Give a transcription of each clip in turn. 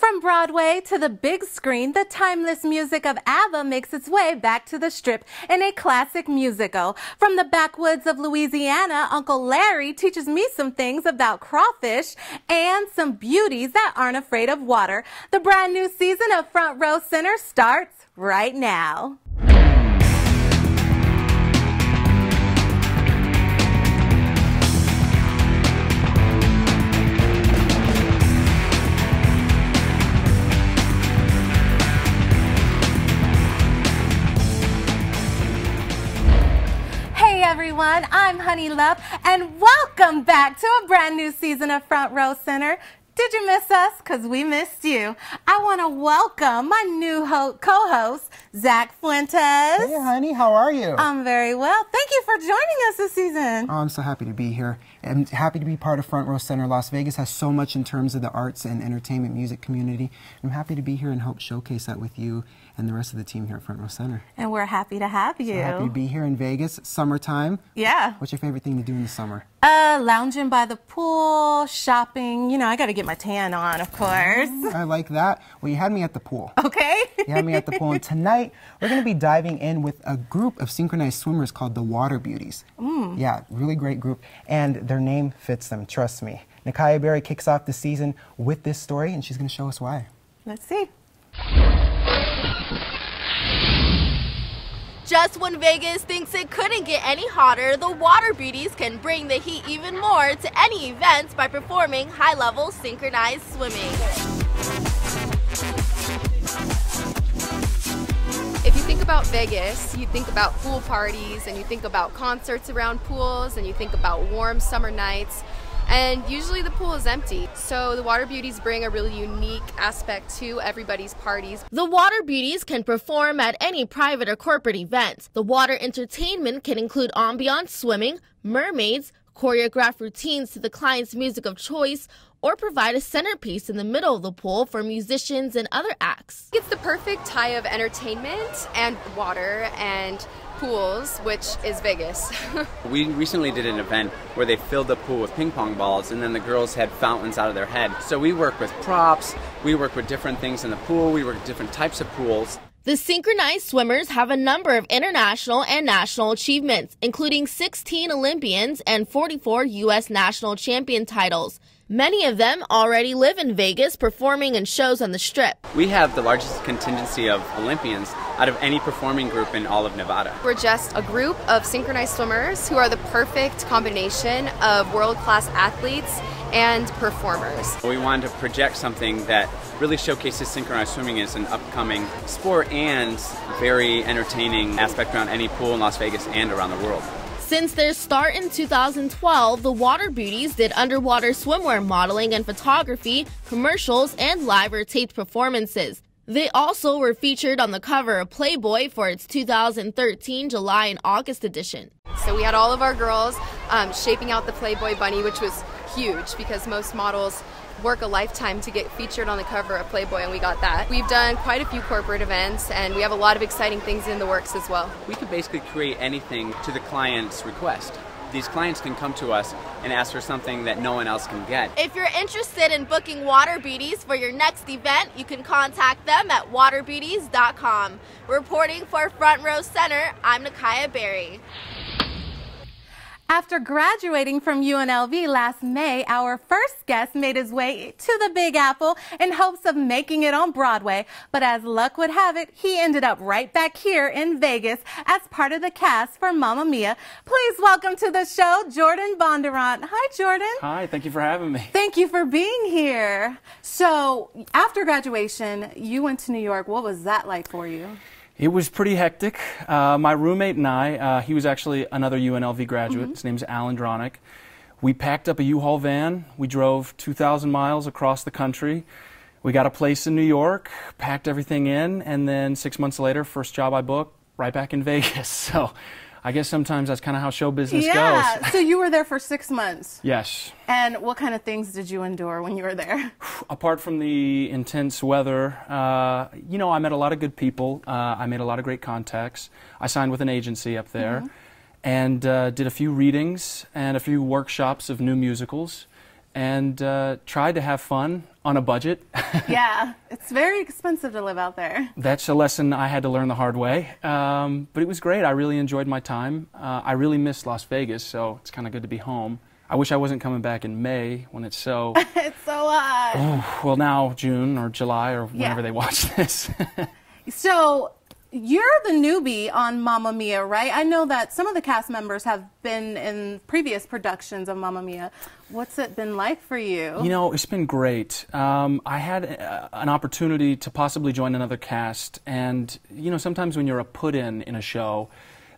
From Broadway to the big screen, the timeless music of ABBA makes its way back to the strip in a classic musical. From the backwoods of Louisiana, Uncle Larry teaches me some things about crawfish and some beauties that aren't afraid of water. The brand new season of Front Row Center starts right now. Everyone, I'm Honey Love, and welcome back to a brand new season of Front Row Center. Did you miss us? Because we missed you. I want to welcome my new ho- co host, Zach Fuentes. Hey, honey, how are you? I'm very well. Thank you for joining us this season. oh, I'm so happy to be here. I'm happy to be part of Front Row Center. Las Vegas has so much in terms of the arts and entertainment music community. I'm happy to be here and help showcase that with you and the rest of the team here at Front Row Center. And we're happy to have you. So happy to be here in Vegas, summertime. Yeah. What's your favorite thing to do in the summer? Uh, lounging by the pool, shopping. You know, I got to get my tan on, of course. I like that. Well, you had me at the pool. Okay. You had me at the pool, and tonight we're going to be diving in with a group of synchronized swimmers called the Water Beauties. Mm. Yeah, really great group, and their name fits them. Trust me. Nakaya Berry kicks off the season with this story, and she's going to show us why. Let's see. Just when Vegas thinks it couldn't get any hotter, the Water Beauties can bring the heat even more to any events by performing high level synchronized swimming. About Vegas, you think about pool parties and you think about concerts around pools and you think about warm summer nights. And usually the pool is empty. So the Water Beauties bring a really unique aspect to everybody's parties. The Water Beauties can perform at any private or corporate event. The water entertainment can include ambiance swimming, mermaids, choreograph routines to the client's music of choice, or provide a centerpiece in the middle of the pool for musicians and other acts. It's the perfect tie of entertainment and water and pools, which is Vegas. We recently did an event where they filled the pool with ping pong balls and then the girls had fountains out of their head. So we work with props, we work with different things in the pool, we work with different types of pools. The synchronized swimmers have a number of international and national achievements, including 16 Olympians and 44 U.S. national champion titles. Many of them already live in Vegas performing in shows on the strip. We have the largest contingency of Olympians out of any performing group in all of Nevada. We're just a group of synchronized swimmers who are the perfect combination of world class athletes and performers. We wanted to project something that really showcases synchronized swimming as an upcoming sport and very entertaining aspect around any pool in Las Vegas and around the world. Since their start in 2012, the Water Beauties did underwater swimwear modeling and photography, commercials, and live or taped performances. They also were featured on the cover of Playboy for its 2013 July and August edition. So we had all of our girls um, shaping out the Playboy bunny, which was huge because most models work a lifetime to get featured on the cover of Playboy, and we got that. We've done quite a few corporate events, and we have a lot of exciting things in the works as well. We could basically create anything to the client's request. These clients can come to us and ask for something that no one else can get. If you're interested in booking Water Beauties for your next event, you can contact them at waterbeauties.com. Reporting for Front Row Center, I'm Nakaya Berry. After graduating from UNLV last May, our first guest made his way to the Big Apple in hopes of making it on Broadway. But as luck would have it, he ended up right back here in Vegas as part of the cast for Mamma Mia. Please welcome to the show Jordan Bondurant. Hi, Jordan. Hi, thank you for having me. Thank you for being here. So, after graduation, you went to New York. What was that like for you? It was pretty hectic. Uh, my roommate and I, uh, he was actually another UNLV graduate. Mm-hmm. His name's Alan Dronick. We packed up a U-Haul van. We drove 2,000 miles across the country. We got a place in New York, packed everything in, and then six months later, first job I booked, right back in Vegas. So I guess sometimes that's kind of how show business yeah. goes. so, you were there for six months. yes. And what kind of things did you endure when you were there? apart from the intense weather, uh, you know, I met a lot of good people. Uh, I made a lot of great contacts. I signed with an agency up there and uh, did a few readings and a few workshops of new musicals and uh, tried to have fun. On a budget. yeah, it's very expensive to live out there. That's a lesson I had to learn the hard way. Um, but it was great. I really enjoyed my time. Uh, I really missed Las Vegas, so it's kind of good to be home. I wish I wasn't coming back in May when it's so. it's so hot. Oh, well, now June or July or whenever yeah. they watch this. so you're the newbie on Mamma Mia, right? I know that some of the cast members have been in previous productions of Mamma Mia. What's it been like for you? You know, it's been great. Um, I had uh, an opportunity to possibly join another cast, and you know, sometimes when you're a put-in in a show,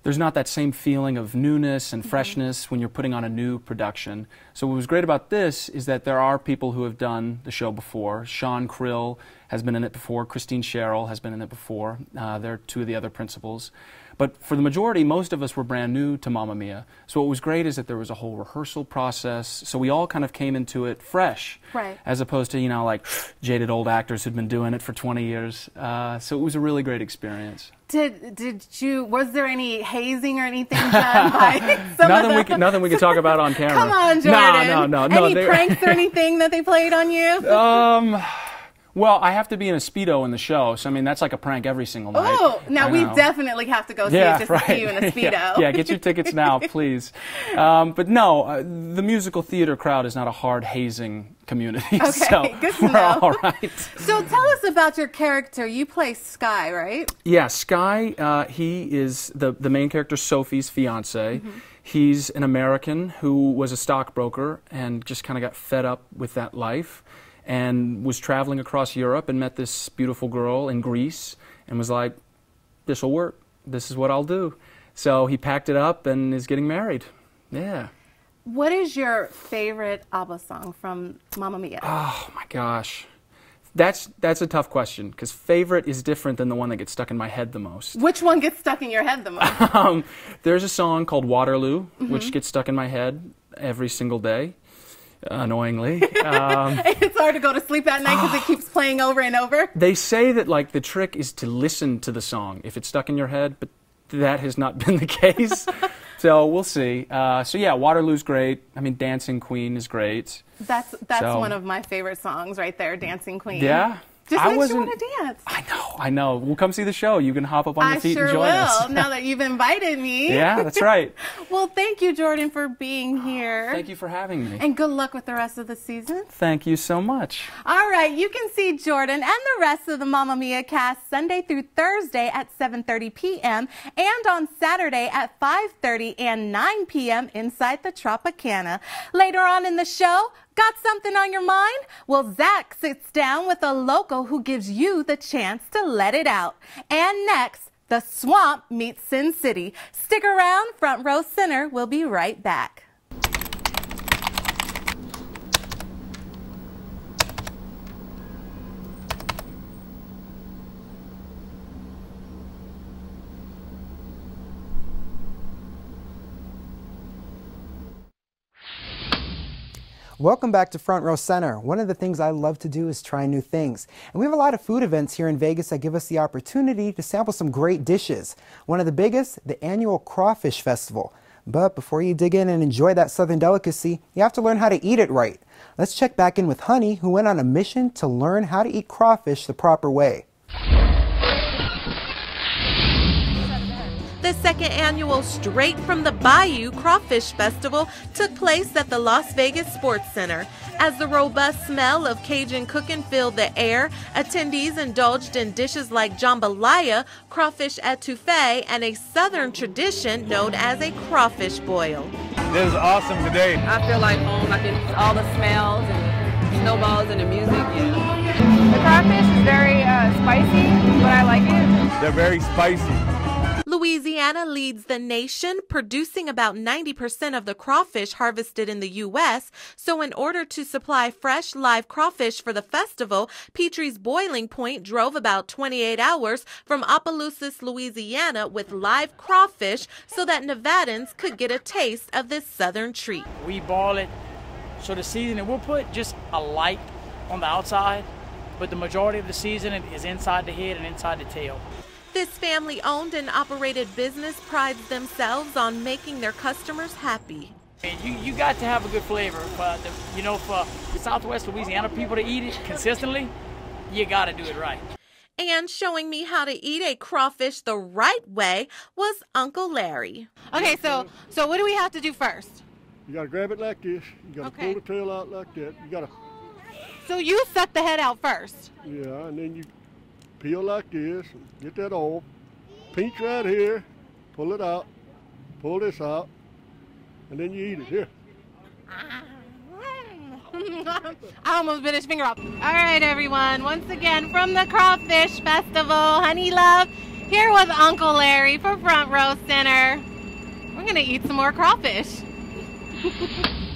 there's not that same feeling of newness and mm-hmm. freshness when you're putting on a new production. So what was great about this is that there are people who have done the show before. Sean Krill has been in it before. Christine Sherrill has been in it before. Uh, they're two of the other principals. But for the majority, most of us were brand new to Mamma Mia. So what was great is that there was a whole rehearsal process. So we all kind of came into it fresh, right. as opposed to you know like jaded old actors who'd been doing it for 20 years. Uh, so it was a really great experience. Did did you? Was there any hazing or anything done by some nothing we could, nothing we could talk about on camera. Come on, Jordan. No, no, no, no. Any pranks or anything that they played on you? Um. Well, I have to be in a speedo in the show, so I mean that's like a prank every single night. Oh, now we definitely have to go see yeah, it just right. to see you in a speedo. yeah, yeah, get your tickets now, please. Um, but no, uh, the musical theater crowd is not a hard hazing community. Okay, so good to we're know. all right. So tell us about your character. You play Sky, right? Yeah, Sky. Uh, he is the the main character, Sophie's fiance. Mm-hmm. He's an American who was a stockbroker and just kind of got fed up with that life and was traveling across Europe and met this beautiful girl in Greece and was like, this will work. This is what I'll do. So he packed it up and is getting married. Yeah. What is your favorite ABBA song from Mamma Mia? Oh my gosh. That's that's a tough question because favorite is different than the one that gets stuck in my head the most. Which one gets stuck in your head the most? um, there's a song called Waterloo, mm-hmm. which gets stuck in my head every single day annoyingly. Um, it's hard to go to sleep at night because it keeps playing over and over. They say that like the trick is to listen to the song if it's stuck in your head, but that has not been the case. so we'll see. Uh, so yeah, Waterloo's great. I mean, Dancing Queen is great. That's that's so, one of my favorite songs right there, Dancing Queen. Yeah. Just I you want to dance. I know, I know. We'll come see the show. You can hop up on your feet sure and join will, us. now that you've invited me. yeah, that's right. well, thank you, Jordan, for being here. Thank you for having me. And good luck with the rest of the season. Thank you so much. All right, you can see Jordan and the rest of the Mamma Mia cast Sunday through Thursday at 7:30 p.m. and on Saturday at 5:30 and 9 p.m. inside the Tropicana. Later on in the show, Got something on your mind? Well, Zach sits down with a local who gives you the chance to let it out. And next, the swamp meets Sin City. Stick around, Front Row Center. We'll be right back. Welcome back to Front Row Center. One of the things I love to do is try new things. And we have a lot of food events here in Vegas that give us the opportunity to sample some great dishes. One of the biggest, the annual Crawfish Festival. But before you dig in and enjoy that southern delicacy, you have to learn how to eat it right. Let's check back in with Honey, who went on a mission to learn how to eat crawfish the proper way. The second annual Straight from the Bayou Crawfish Festival took place at the Las Vegas Sports Center. As the robust smell of Cajun cooking filled the air, attendees indulged in dishes like jambalaya, crawfish etouffee, and a southern tradition known as a crawfish boil. This is awesome today. I feel like home. I can all the smells and snowballs and the music. Yeah. The crawfish is very uh, spicy, but I like it. They're very spicy. Louisiana leads the nation, producing about 90% of the crawfish harvested in the U.S. So, in order to supply fresh live crawfish for the festival, Petrie's Boiling Point drove about 28 hours from Opelousas, Louisiana, with live crawfish so that Nevadans could get a taste of this southern treat. We boil it so the seasoning, we'll put just a light on the outside, but the majority of the seasoning is inside the head and inside the tail. This family owned and operated business prides themselves on making their customers happy. And you, you got to have a good flavor. For the, you know, for Southwest Louisiana people to eat it consistently, you got to do it right. And showing me how to eat a crawfish the right way was Uncle Larry. Okay, so so what do we have to do first? You gotta grab it like this. You gotta Okay. pull the tail out like that. You gotta, So you suck the head out first. yeah, and then you peel like this. Get that off. Pinch right here. Pull it out. Pull this out. And then you eat it. Here. I almost bit his finger off. All right, everyone. Once again, from the Crawfish Festival, Honey Love, here with Uncle Larry for Front Row Center. We're going to eat some more crawfish.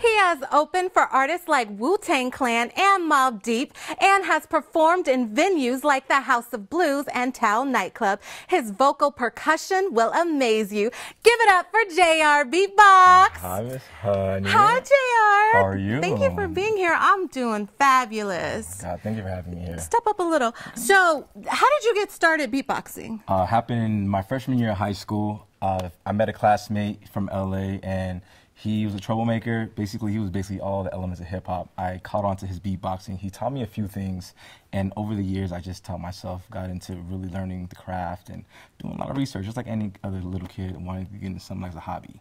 He has opened for artists like Wu Tang Clan and Mobb Deep and has performed in venues like the House of Blues and Tao Nightclub. His vocal percussion will amaze you. Give it up for JR Beatbox. Hi, Miss Honey. Hi, JR. How are you? Thank you for being here. I'm doing fabulous. God, thank you for having me here. Step up a little. So, how did you get started beatboxing? Uh, happened in my freshman year of high school. Uh, I met a classmate from LA, and he was a troublemaker. Basically, he was basically all the elements of hip hop. I caught on to his beatboxing. He taught me a few things, and over the years, I just taught myself, got into really learning the craft and doing a lot of research, just like any other little kid wanting to get into something as a hobby.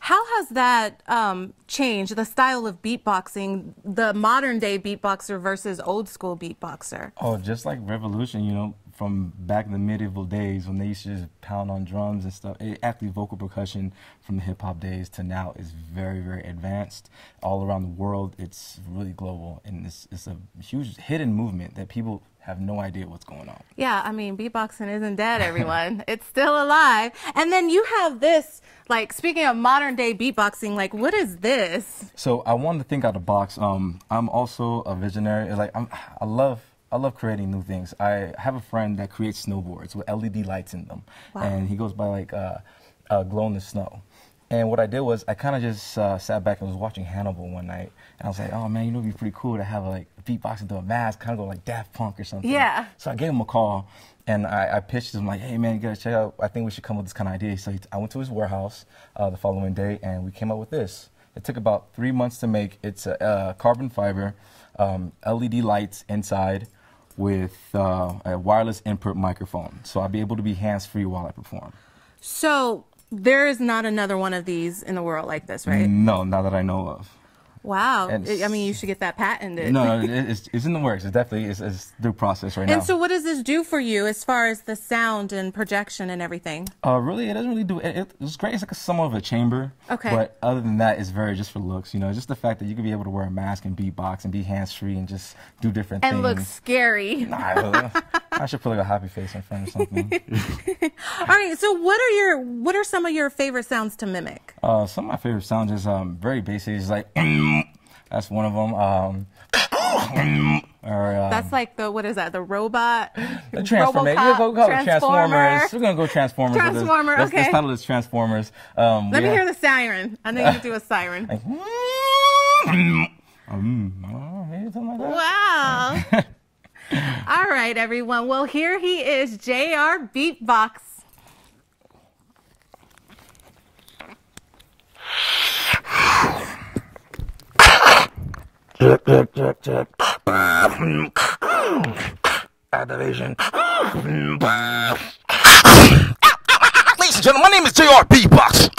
How has that um, changed the style of beatboxing, the modern day beatboxer versus old school beatboxer? Oh, just like Revolution, you know, from back in the medieval days when they used to just pound on drums and stuff. It, actually, vocal percussion from the hip hop days to now is very, very advanced. All around the world, it's really global, and it's, it's a huge hidden movement that people have no idea what's going on. Yeah, I mean, beatboxing isn't dead, everyone. it's still alive. And then you have this, like, speaking of modern day beatboxing, like, what is this? So I wanted to think out the box. Um, I'm also a visionary. Like I'm, I love. I love creating new things. I have a friend that creates snowboards with LED lights in them, Wow. and he goes by like uh, uh, glow in the snow. And what I did was I kind of just uh, sat back and was watching Hannibal one night, and I was like, oh man, you know, it'd be pretty cool to have like beatboxing to a mask, kind of go like Daft Punk or something. Yeah. So I gave him a call, and I, I pitched him like, hey man, you gotta check out. I think we should come up with this kind of idea. So he, I went to his warehouse uh, the following day, and we came up with this. It took about three months to make. It's a uh, carbon fiber, um, LED lights inside, with uh, a wireless input microphone. So I'll be able to be hands free while I perform. So, there is not another one of these in the world like this, right? No, not that I know of. Wow. I mean, you should get that patented. No, no, it's, it's in the works. It's definitely it's, it's through process right And now. And so, what does this do for you as far as the sound and projection and everything? Uh, really, it doesn't really do it. it it's great. It's like a, somewhat of a chamber. Okay. But other than that, it's very just for looks. You know, just the fact that you can be able to wear a mask and beatbox and be hands free and just do different And things. And look scary. Nah, I, should put like a happy face in front or something. All right. So, what are your what are some of your favorite sounds to mimic? uh, some of my favorite sounds is um very basic. It's like that's one of them. Um, or um, That's like the what is that? The robot. The Transformers. RoboCop, We're going to call Transformer. Transformers. We're to go Transformers. Transformer, Let's, okay. let's title this Transformers. Um, Let me have- hear the siren. I know you can do a siren. Um, I don't maybe something like that. Wow. All right, everyone. Well, here he is, JR Beatbox. Check, check, check, check. Activation. Ladies and gentlemen, my name is JR Beatbox.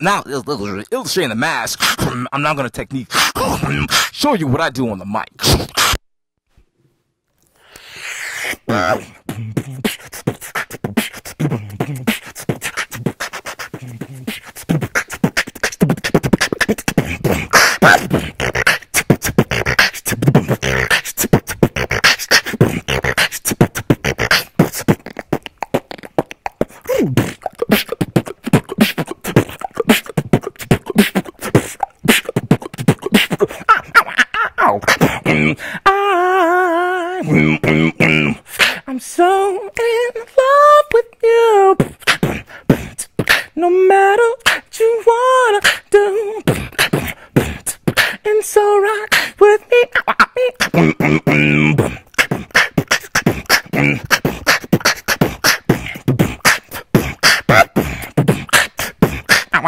Now, il- illustrating the mask, I'm not to technique. Show you what I do on the mic.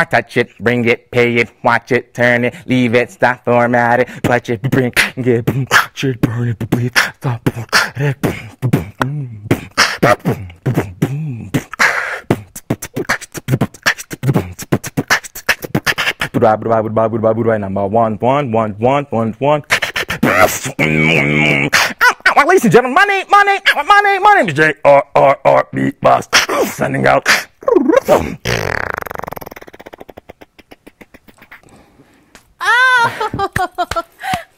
I touch it, bring it, pay it, watch it, turn it, leave it, stop, format it, clutch it, bring, get, watch it, burn it, breathe, stop, Number one, one, one, one, one, one. Ladies and gentlemen, my name, my name, my name, my name is J R R R Beatbox. Sending out. Oh,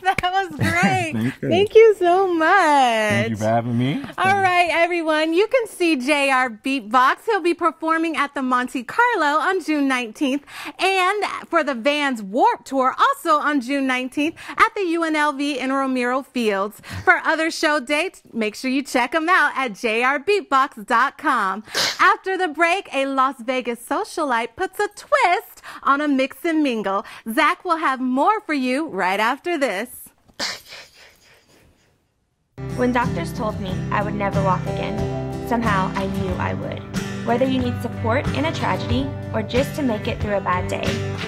that was great. Thank you. Thank you so much. Thank you for having me. All right, everyone. You can see JR Beatbox. He'll be performing at the Monte Carlo on June 19th and for the Vans Warp Tour also on June 19th at the UNLV in Romero Fields. For other show dates, make sure you check them out at jrbeatbox.com. After the break, a Las Vegas socialite puts a twist on a mix and mingle. Zach will have more for you right after this. When doctors told me I would never walk again, somehow I knew I would. Whether you need support in a tragedy or just to make it through a bad day,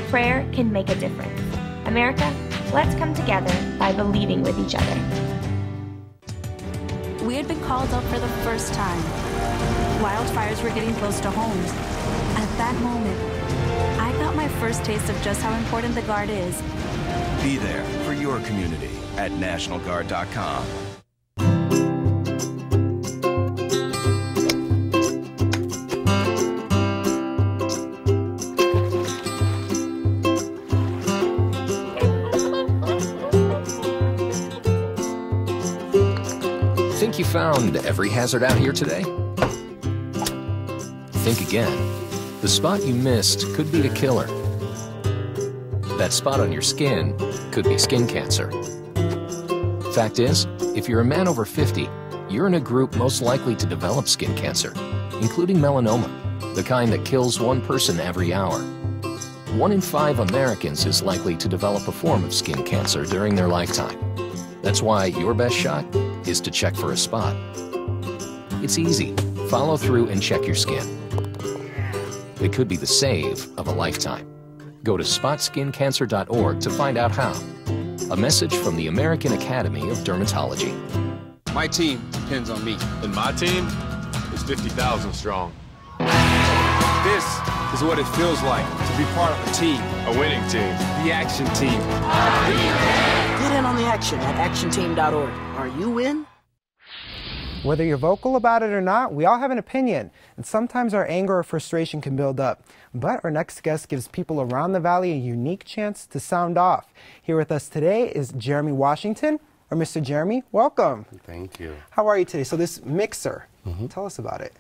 prayer can make a difference. America, let's come together by believing with each other. We had been called up for the first time. Wildfires were getting close to homes. At that moment, I got my first taste of just how important the Guard is. Be there for your community at NationalGuard.com. Think you found every hazard out here today? Think again. The spot you missed could be a killer. That spot on your skin could be skin cancer. Fact is, if you're a man over 50, you're in a group most likely to develop skin cancer, including melanoma, the kind that kills one person every hour. One in five Americans is likely to develop a form of skin cancer during their lifetime. That's why your best shot is to check for a spot. It's easy. Follow through and check your skin. It could be the save of a lifetime. Go to spotskincancer.org to find out how. A message from the American Academy of Dermatology. My team depends on me. And my team is 50,000 strong. This is what it feels like to be part of a team. A winning team. The action team. Get in on the action at actionteam.org. Are you in? Whether you're vocal about it or not, we all have an opinion, and sometimes our anger or frustration can build up. But our next guest gives people around the valley a unique chance to sound off. Here with us today is Jeremy Washington, or Mr. Jeremy. Welcome. Thank you. How are you today? So this mixer, mm-hmm. tell us about it.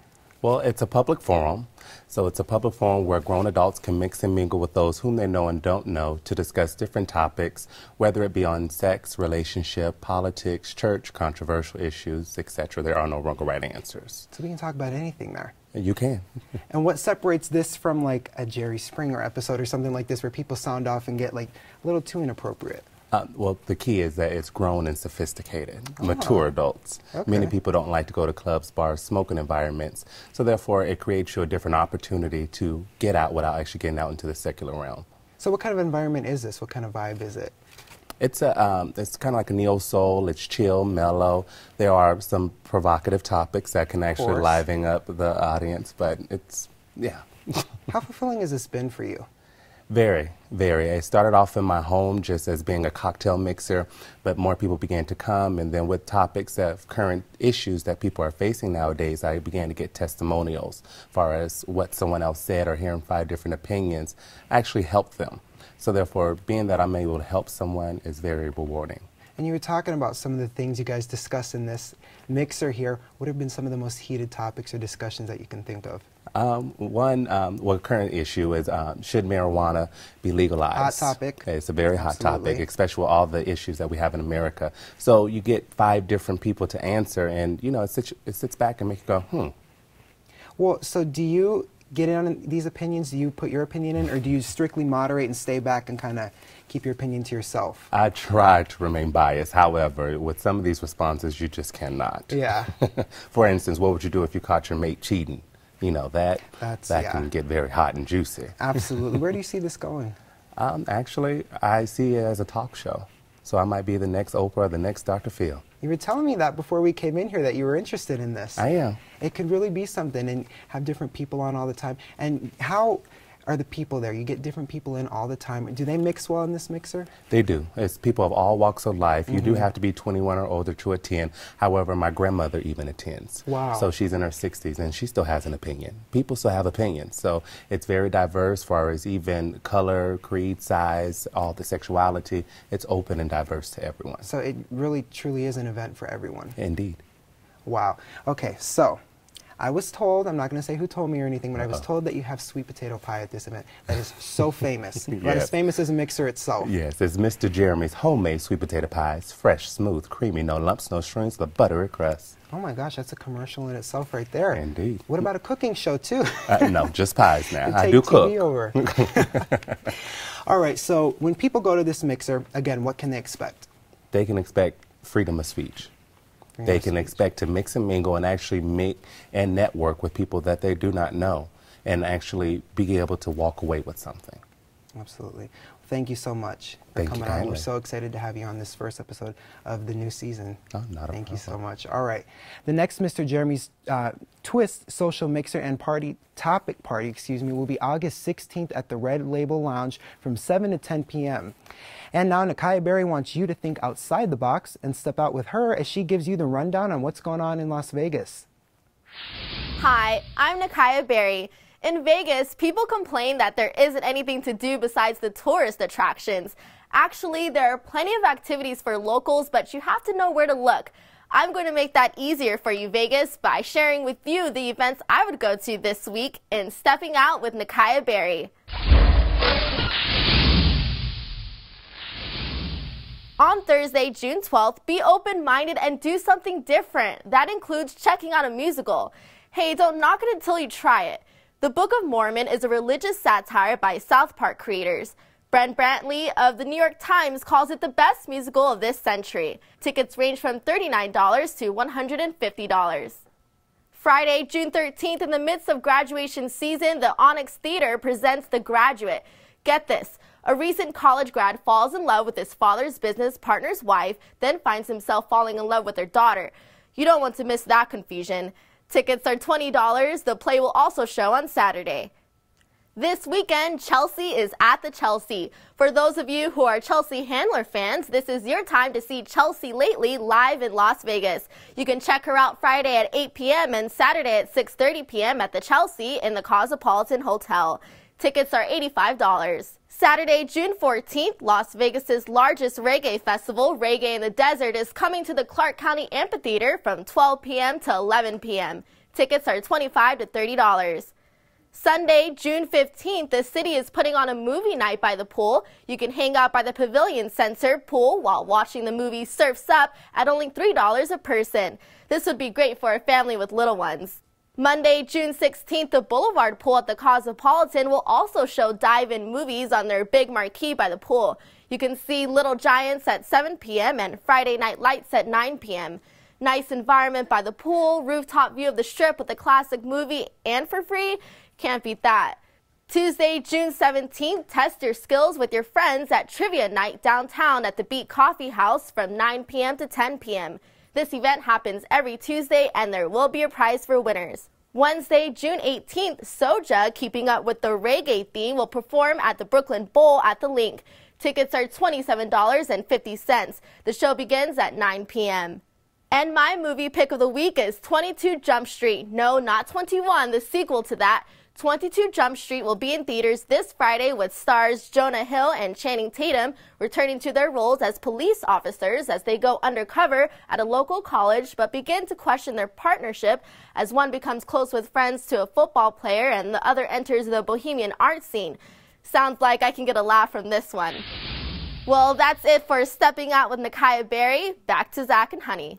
Well, it's a public forum. So it's a public forum where grown adults can mix and mingle with those whom they know and don't know to discuss different topics, whether it be on sex, relationship, politics, church, controversial issues, etc. There are no wrong or right answers. So we can talk about anything there. You can. And what separates this from like a Jerry Springer episode or something like this where people sound off and get like a little too inappropriate? Uh, well, the key is that it's grown and sophisticated, Oh. mature adults. Okay. Many people don't like to go to clubs, bars, smoking environments. So therefore, it creates you a different opportunity to get out without actually getting out into the secular realm. So what kind of environment is this? What kind of vibe is it? It's a, um, it's kind of like a neo soul. It's chill, mellow. There are some provocative topics that can actually liven up the audience, but it's yeah. How fulfilling has this been for you? Very, very. I started off in my home just as being a cocktail mixer, but more people began to come. And then with topics of current issues that people are facing nowadays, I began to get testimonials as far as what someone else said or hearing five different opinions actually helped them. So therefore, being that I'm able to help someone is very rewarding. And you were talking about some of the things you guys discuss in this mixer here. What have been some of the most heated topics or discussions that you can think of? Um, one, um, well, current issue is um, should marijuana be legalized? Hot topic. Okay, it's a very hot topic, especially with all the issues that we have in America. So you get five different people to answer, and you know, it sits, it sits back and makes you go, hmm. Well, so do you get in on these opinions? Do you put your opinion in, or do you strictly moderate and stay back and kind of keep your opinion to yourself? I try to remain biased. However, with some of these responses, you just cannot. Yeah. For instance, what would you do if you caught your mate cheating? You know that That's- that yeah. can get very hot and juicy. Absolutely. Where do you see this going? Um, actually, I see it as a talk show. So I might be the next Oprah, or the next Dr. Phil. You were telling me that before we came in here that you were interested in this. I am. It could really be something and have different people on all the time. And how are the people there? You get different people in all the time. Do they mix well in this mixer? They do. It's people of all walks of life. You do Mhm. have to be 21 or older to attend. However, my grandmother even attends. Wow. So she's in her 60s and she still has an opinion. People still have opinions. So it's very diverse as far as even color, creed, size, all the sexuality. It's open and diverse to everyone. So it really truly is an event for everyone. Indeed. Wow. Okay, so I was told, I'm not going to say who told me or anything, but I was told that you have sweet potato pie at this event. That is so famous. Yes. as famous as a mixer itself. Yes, it's Mr. Jeremy's homemade sweet potato pies. Fresh, smooth, creamy, no lumps, no strings, but buttery crust. Oh my gosh, that's a commercial in itself right there. Indeed. What about a cooking show too? Uh, no, just pies now. I do TV cook. over. All right, so when people go to this mixer, again, what can they expect? they can expect freedom of speech. They can expect to mix and mingle and actually meet and network with people that they do not know and actually be able to walk away with something. Absolutely. Thank you so much for Thank you coming on. We're so excited to have you on this first episode of the new season. Oh, not a Thank you so much. All right. The next Mr. Jeremy's uh, Twist Social Mixer and Party Topic Party, excuse me, will be August 16th at the Red Label Lounge from 7 to 10 p.m. And now Nakaya Berry wants you to think outside the box and step out with her as she gives you the rundown on what's going on in Las Vegas. Hi, I'm Nakaya Berry. In Vegas, people complain that there isn't anything to do besides the tourist attractions. Actually, there are plenty of activities for locals, but you have to know where to look. I'm going to make that easier for you, Vegas, by sharing with you the events I would go to this week in Stepping Out with Nakaya Berry. On Thursday, June 12th, be open minded and do something different. That includes checking out a musical. Hey, don't knock it until you try it. The Book of Mormon is a religious satire by South Park creators. Ben Brantley of the New York Times calls it the best musical of this century. Tickets range from $39 to $150. Friday, June 13th, in the midst of graduation season, the Onyx Theater presents The Graduate. Get this. A recent college grad falls in love with his father's business partner's wife, then finds himself falling in love with her daughter. You don't want to miss that confusion. Tickets are $20. The play will also show on Saturday. This weekend, Chelsea is at the Chelsea. For those of you who are Chelsea Handler fans, this is your time to see Chelsea Lately live in Las Vegas. You can check her out Friday at 8 p.m. and Saturday at 6:30 p.m. at the Chelsea in the Cosmopolitan Hotel. Tickets are $85. Saturday, June 14th, Las Vegas's largest reggae festival, Reggae in the Desert, is coming to the Clark County Amphitheater from 12 p.m. to 11 p.m. Tickets are $25 to $30. Sunday, June 15th, the city is putting on a movie night by the pool. You can hang out by the Pavilion Center pool while watching the movie Surfs Up at only $3 a person. This would be great for a family with little ones. Monday, June 16th, the Boulevard Pool at the Cosmopolitan will also show dive-in movies on their big marquee by the pool. You can see Little Giants at 7 p.m. and Friday Night Lights at 9 p.m. Nice environment by the pool, rooftop view of the strip with a classic movie, and for free? Can't beat that. Tuesday, June 17th, test your skills with your friends at Trivia Night downtown at the Beat Coffee House from 9 p.m. to 10 p.m. This event happens every Tuesday and there will be a prize for winners. Wednesday, June 18th, Soja, keeping up with the reggae theme, will perform at the Brooklyn Bowl at the Link. Tickets are $27.50. The show begins at 9 p.m. And my movie pick of the week is 22 Jump Street. No, not 21, the sequel to that. 22 Jump Street will be in theaters this Friday with stars Jonah Hill and Channing Tatum returning to their roles as police officers as they go undercover at a local college but begin to question their partnership as one becomes close with friends to a football player and the other enters the bohemian art scene. Sounds like I can get a laugh from this one. Well, that's it for Stepping Out with Nakaya Berry. Back to Zach and Honey.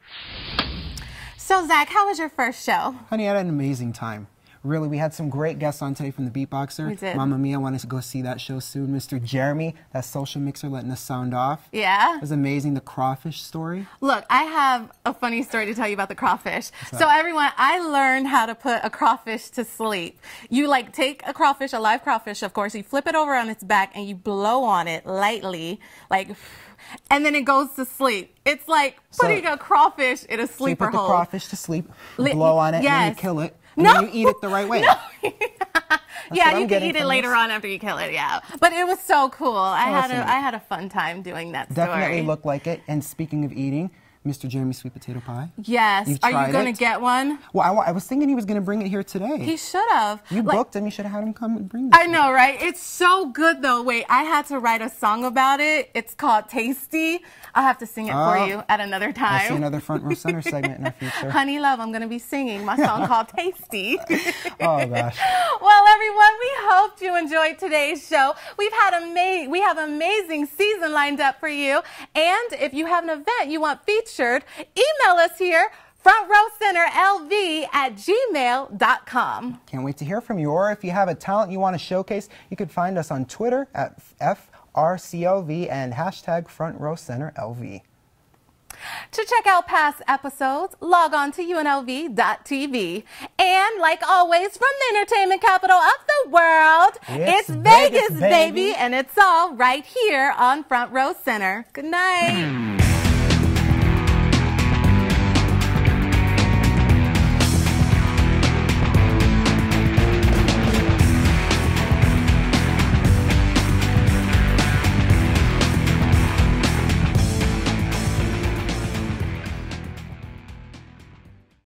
So, Zach, how was your first show? Honey, I had an amazing time. Really, we had some great guests on today from the Beatboxer. We did. Mamma Mia, wanted to go see that show soon. Mr. Jeremy, that social mixer letting us sound off. Yeah. It was amazing. The crawfish story. Look, I have a funny story to tell you about the crawfish. So everyone, I learned how to put a crawfish to sleep. You like take a crawfish, a live crawfish, of course, you flip it over on its back and you blow on it lightly, like, and then it goes to sleep. It's like So- putting a crawfish in a So you sleeper put the hole. crawfish to sleep, blow on it, and then you kill it, and No. then you eat it the right way. yeah, what I'm you can eat it later this. on after you kill it. Yeah, but it was so cool. I had a I had a fun time doing that story. Definitely looked like it. And speaking of eating, Mr. Jeremy sweet potato pie. Yes. You've Are you gonna get one? Well, I, I was thinking he was going to bring it here today. He should have. you Like- booked him. You should have had him come and bring it. I know, right? It's so good though. Wait, I had to write a song about it. It's called Tasty. I'll have to sing it for Oh. you at another I time. see another front row center segment in our future. Honey Love, I'm going to be singing my song called Tasty. Oh gosh. Well, everyone, we hope you enjoyed today's show. We've had ama- we have amazing season lined up for you. And if you have an event you want featured, email us here, front row center lv at gmail.com. Can't wait to hear from you. Or if you have a talent you want to showcase, you can find us on Twitter at FRCLV and hashtag Front Row Center LV. To check out past episodes, log on to unlv.tv. And like always, from the entertainment capital of the world, It's it's, Vegas, Vegas, baby, baby. and it's all right here on Front Row Center. Good night.